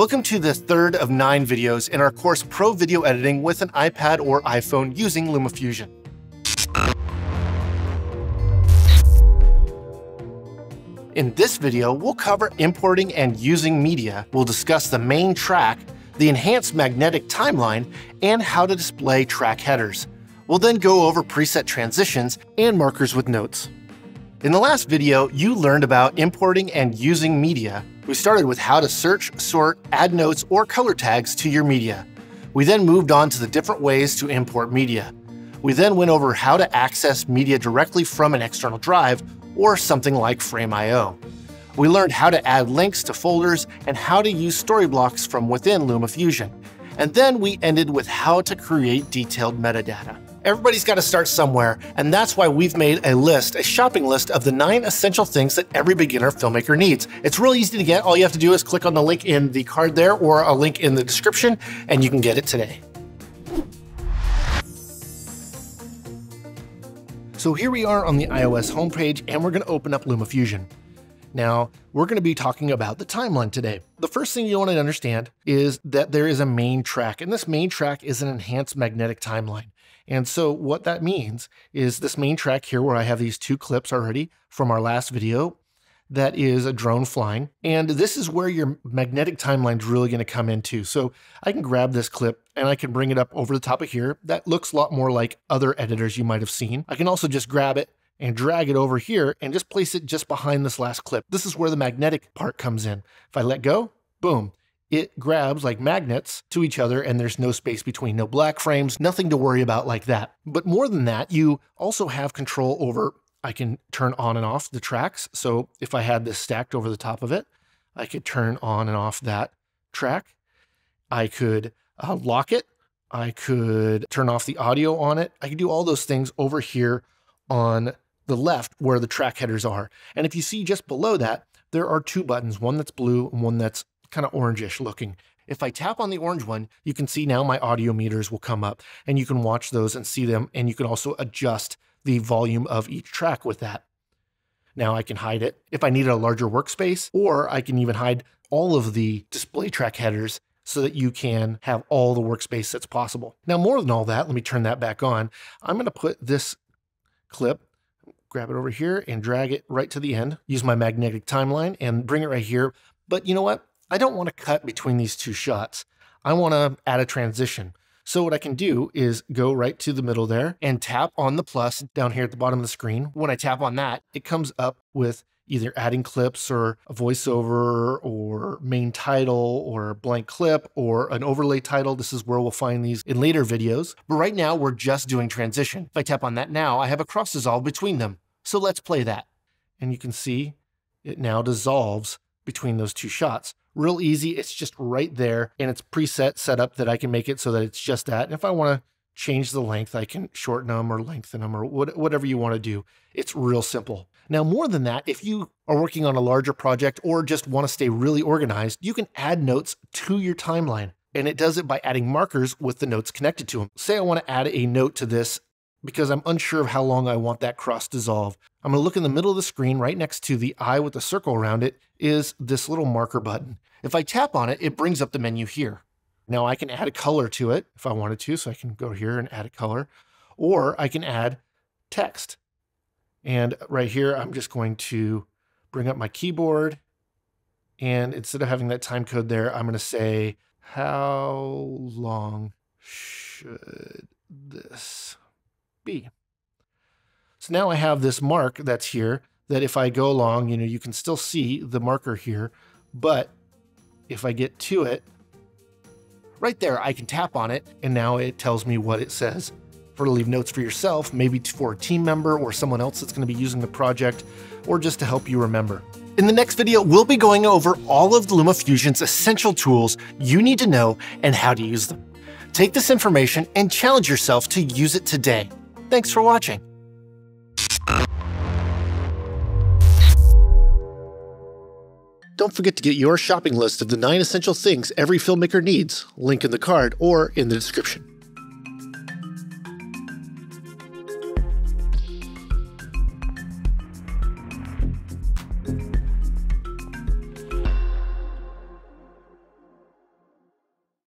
Welcome to the third of nine videos in our course Pro Video Editing with an iPad or iPhone using LumaFusion. In this video, we'll cover importing and using media. We'll discuss the main track, the enhanced magnetic timeline, and how to display track headers. We'll then go over preset transitions and markers with notes. In the last video, you learned about importing and using media. We started with how to search, sort, add notes, or color tags to your media. We then moved on to the different ways to import media. We then went over how to access media directly from an external drive or something like Frame.io. We learned how to add links to folders and how to use Storyblocks from within LumaFusion. And then we ended with how to create detailed metadata. Everybody's got to start somewhere, and that's why we've made a list, a shopping list of the nine essential things that every beginner filmmaker needs. It's really easy to get. All you have to do is click on the link in the card there or a link in the description, and you can get it today. So here we are on the iOS homepage, and we're going to open up LumaFusion. Now, we're going to be talking about the timeline today. The first thing you want to understand is that there is a main track, and this main track is an enhanced magnetic timeline. And so what that means is this main track here where I have these two clips already from our last video that is a drone flying. And this is where your magnetic timeline is really going to come into. So I can grab this clip and I can bring it up over the top of here. That looks a lot more like other editors you might have seen. I can also just grab it and drag it over here and just place it just behind this last clip. This is where the magnetic part comes in. If I let go, boom, it grabs like magnets to each other and there's no space between, no black frames, nothing to worry about like that. But more than that, you also have control over, I can turn on and off the tracks. So if I had this stacked over the top of it, I could turn on and off that track. I could uh, lock it. I could turn off the audio on it. I could do all those things over here on the left where the track headers are. And if you see just below that, there are two buttons, one that's blue and one that's kind of orangish looking. If I tap on the orange one, you can see now my audio meters will come up and you can watch those and see them. And you can also adjust the volume of each track with that. Now I can hide it if I needed a larger workspace, or I can even hide all of the display track headers so that you can have all the workspace that's possible. Now, more than all that, let me turn that back on. I'm going to put this clip, grab it over here and drag it right to the end, use my magnetic timeline and bring it right here. But you know what? I don't want to cut between these two shots. I want to add a transition. So what I can do is go right to the middle there and tap on the plus down here at the bottom of the screen. When I tap on that, it comes up with either adding clips or a voiceover or main title or blank clip or an overlay title. This is where we'll find these in later videos. But right now we're just doing transition. If I tap on that now, I have a cross dissolve between them. So let's play that. And you can see it now dissolves between those two shots. Real easy. It's just right there and it's preset set up that I can make it so that it's just that. And if I want to change the length, I can shorten them or lengthen them or whatever you want to do. It's real simple. Now, more than that, if you are working on a larger project or just want to stay really organized, you can add notes to your timeline. And it does it by adding markers with the notes connected to them. Say I want to add a note to this because I'm unsure of how long I want that cross dissolve. I'm going to look in the middle of the screen right next to the eye with the circle around it is this little marker button. If I tap on it, it brings up the menu here. Now I can add a color to it if I wanted to, so I can go here and add a color, or I can add text. And right here, I'm just going to bring up my keyboard. And instead of having that time code there, I'm going to say, how long should this be? So now I have this mark that's here that if I go along, you know, you can still see the marker here, but if I get to it, right there, I can tap on it and now it tells me what it says. To leave notes for yourself, maybe for a team member or someone else that's going to be using the project, or just to help you remember. In the next video, we'll be going over all of LumaFusion's essential tools you need to know and how to use them. Take this information and challenge yourself to use it today. Thanks for watching. Don't forget to get your shopping list of the 9 essential things every filmmaker needs, link in the card or in the description.